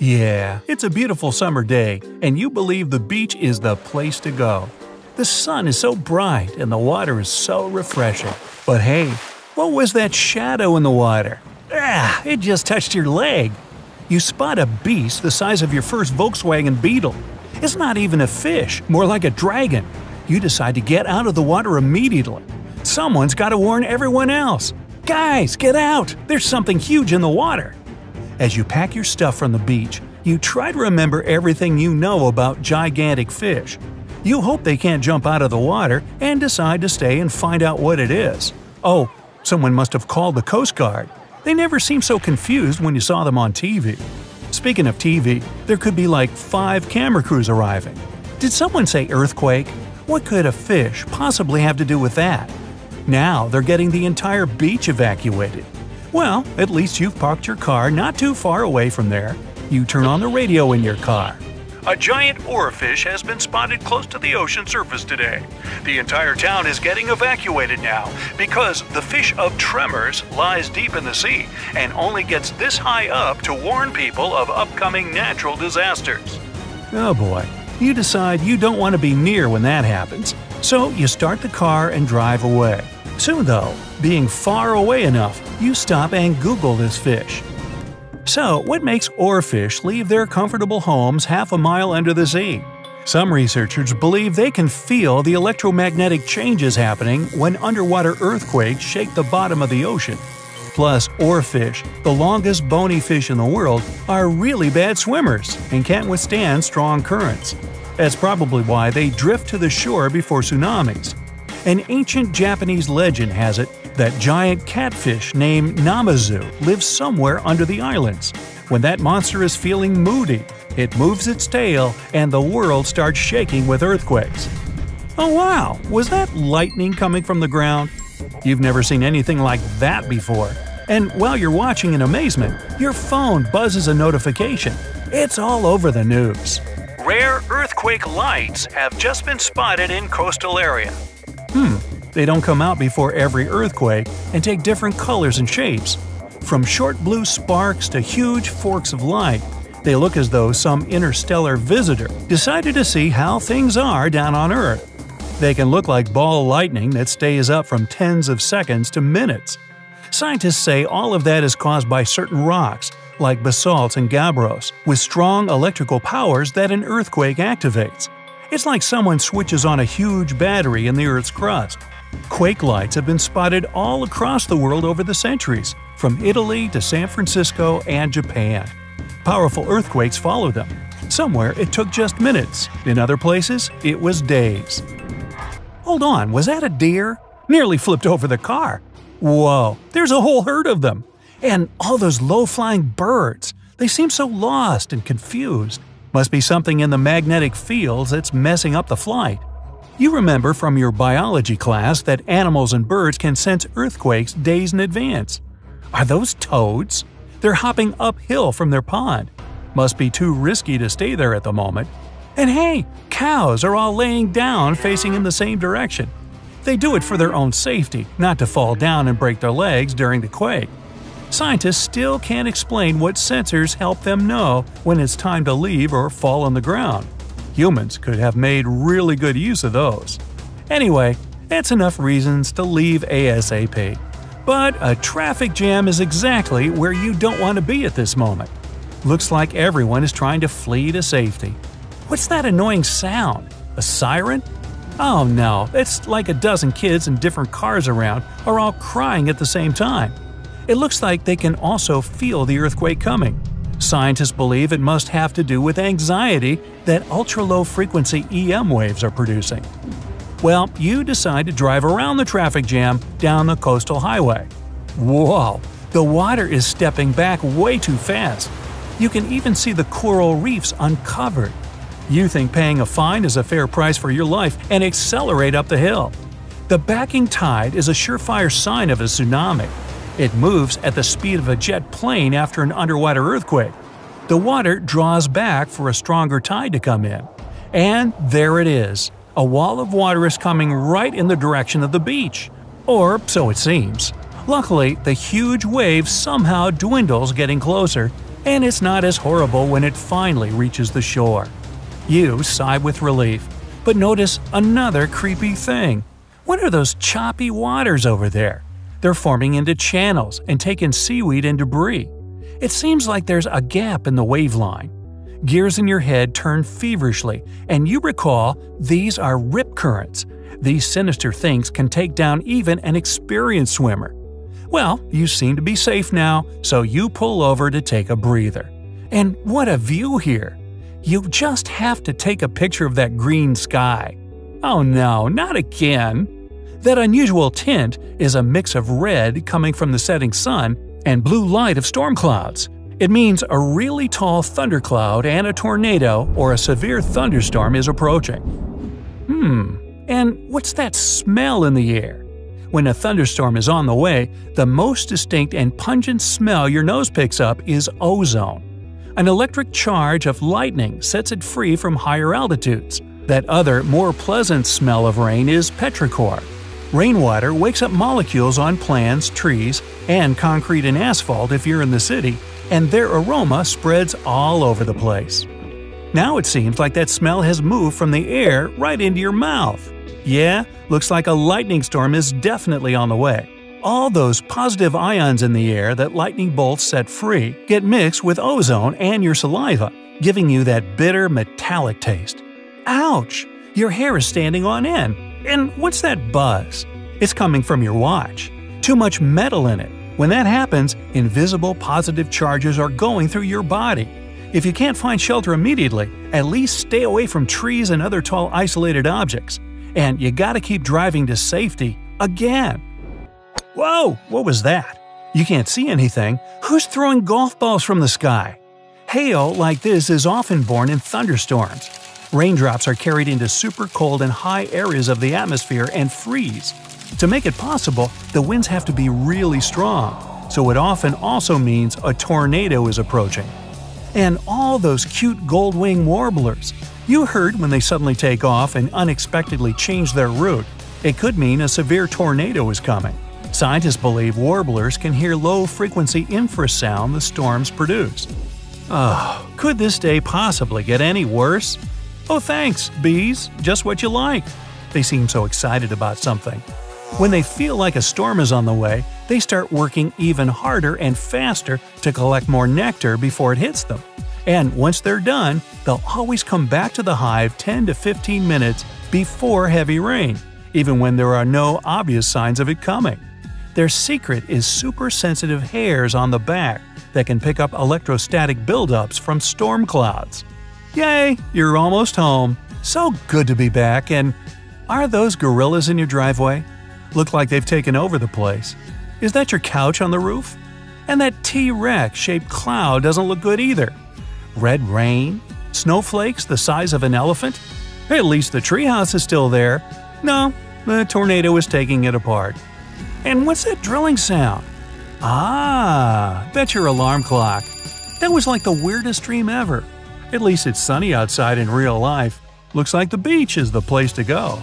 Yeah, it's a beautiful summer day, and you believe the beach is the place to go. The sun is so bright and the water is so refreshing. But hey, what was that shadow in the water? Ah, it just touched your leg. You spot a beast the size of your first Volkswagen Beetle. It's not even a fish, more like a dragon. You decide to get out of the water immediately. Someone's got to warn everyone else. Guys, get out! There's something huge in the water. As you pack your stuff from the beach, you try to remember everything you know about gigantic fish. You hope they can't jump out of the water and decide to stay and find out what it is. Oh, someone must have called the Coast Guard. They never seemed so confused when you saw them on TV. Speaking of TV, there could be like five camera crews arriving. Did someone say earthquake? What could a fish possibly have to do with that? Now they're getting the entire beach evacuated. Well, at least you've parked your car not too far away from there. You turn on the radio in your car. A giant oarfish has been spotted close to the ocean surface today. The entire town is getting evacuated now because the fish of tremors lies deep in the sea and only gets this high up to warn people of upcoming natural disasters. Oh boy, you decide you don't want to be near when that happens, so you start the car and drive away. Soon, though, being far away enough, you stop and Google this fish. So, what makes oarfish leave their comfortable homes half a mile under the sea? Some researchers believe they can feel the electromagnetic changes happening when underwater earthquakes shake the bottom of the ocean. Plus, oarfish, the longest bony fish in the world, are really bad swimmers and can't withstand strong currents. That's probably why they drift to the shore before tsunamis. An ancient Japanese legend has it that giant catfish named Namazu lives somewhere under the islands. When that monster is feeling moody, it moves its tail and the world starts shaking with earthquakes. Oh wow, was that lightning coming from the ground? You've never seen anything like that before. And while you're watching in amazement, your phone buzzes a notification. It's all over the news. Rare earthquake lights have just been spotted in coastal area. Hmm, they don't come out before every earthquake and take different colors and shapes. From short blue sparks to huge forks of light, they look as though some interstellar visitor decided to see how things are down on Earth. They can look like ball lightning that stays up from tens of seconds to minutes. Scientists say all of that is caused by certain rocks, like basalts and gabbros, with strong electrical powers that an earthquake activates. It's like someone switches on a huge battery in the Earth's crust. Quake lights have been spotted all across the world over the centuries, from Italy to San Francisco and Japan. Powerful earthquakes follow them. Somewhere it took just minutes, in other places it was days. Hold on, was that a deer? Nearly flipped over the car. Whoa, there's a whole herd of them. And all those low flying birds. They seem so lost and confused. Must be something in the magnetic fields that's messing up the flight. You remember from your biology class that animals and birds can sense earthquakes days in advance. Are those toads? They're hopping uphill from their pond. Must be too risky to stay there at the moment. And hey, cows are all laying down facing in the same direction. They do it for their own safety, not to fall down and break their legs during the quake. Scientists still can't explain what sensors help them know when it's time to leave or fall on the ground. Humans could have made really good use of those. Anyway, that's enough reasons to leave ASAP. But a traffic jam is exactly where you don't want to be at this moment. Looks like everyone is trying to flee to safety. What's that annoying sound? A siren? Oh no, it's like a dozen kids in different cars around are all crying at the same time. It looks like they can also feel the earthquake coming. Scientists believe it must have to do with anxiety that ultra low frequency EM waves are producing. Well, you decide to drive around the traffic jam down the coastal highway. Whoa, the water is stepping back way too fast. You can even see the coral reefs uncovered. You think paying a fine is a fair price for your life and accelerate up the hill. The backing tide is a surefire sign of a tsunami. It moves at the speed of a jet plane after an underwater earthquake. The water draws back for a stronger tide to come in. And there it is. A wall of water is coming right in the direction of the beach. Or so it seems. Luckily, the huge wave somehow dwindles getting closer, and it's not as horrible when it finally reaches the shore. You sigh with relief, but notice another creepy thing. What are those choppy waters over there? They're forming into channels and taking seaweed and debris. It seems like there's a gap in the wave line. Gears in your head turn feverishly, and you recall these are rip currents. These sinister things can take down even an experienced swimmer. Well, you seem to be safe now, so you pull over to take a breather. And what a view here! You just have to take a picture of that green sky. Oh no, not again! That unusual tint is a mix of red coming from the setting sun and blue light of storm clouds. It means a really tall thundercloud and a tornado or a severe thunderstorm is approaching. Hmm, and what's that smell in the air? When a thunderstorm is on the way, the most distinct and pungent smell your nose picks up is ozone. An electric charge of lightning sets it free from higher altitudes. That other, more pleasant smell of rain is petrichor. Rainwater wakes up molecules on plants, trees, and concrete and asphalt if you're in the city, and their aroma spreads all over the place. Now it seems like that smell has moved from the air right into your mouth. Yeah, looks like a lightning storm is definitely on the way. All those positive ions in the air that lightning bolts set free get mixed with ozone and your saliva, giving you that bitter metallic taste. Ouch! Your hair is standing on end. And what's that buzz? It's coming from your watch. Too much metal in it. When that happens, invisible positive charges are going through your body. If you can't find shelter immediately, at least stay away from trees and other tall isolated objects. And you gotta keep driving to safety again. Whoa, what was that? You can't see anything. Who's throwing golf balls from the sky? Hail like this is often born in thunderstorms. Raindrops are carried into super cold and high areas of the atmosphere and freeze. To make it possible, the winds have to be really strong, so it often also means a tornado is approaching. And all those cute gold-wing warblers. You heard when they suddenly take off and unexpectedly change their route. It could mean a severe tornado is coming. Scientists believe warblers can hear low-frequency infrasound the storms produce. Oh, could this day possibly get any worse? Oh thanks, bees, just what you like. They seem so excited about something. When they feel like a storm is on the way, they start working even harder and faster to collect more nectar before it hits them. And once they're done, they'll always come back to the hive 10 to 15 minutes before heavy rain, even when there are no obvious signs of it coming. Their secret is super sensitive hairs on the back that can pick up electrostatic buildups from storm clouds. Yay, you're almost home. So good to be back, and are those gorillas in your driveway? Look like they've taken over the place. Is that your couch on the roof? And that T Rex shaped cloud doesn't look good either. Red rain? Snowflakes the size of an elephant? At least the treehouse is still there. No, the tornado is taking it apart. And what's that drilling sound? Ah, that's your alarm clock. That was like the weirdest dream ever. At least it's sunny outside in real life. Looks like the beach is the place to go.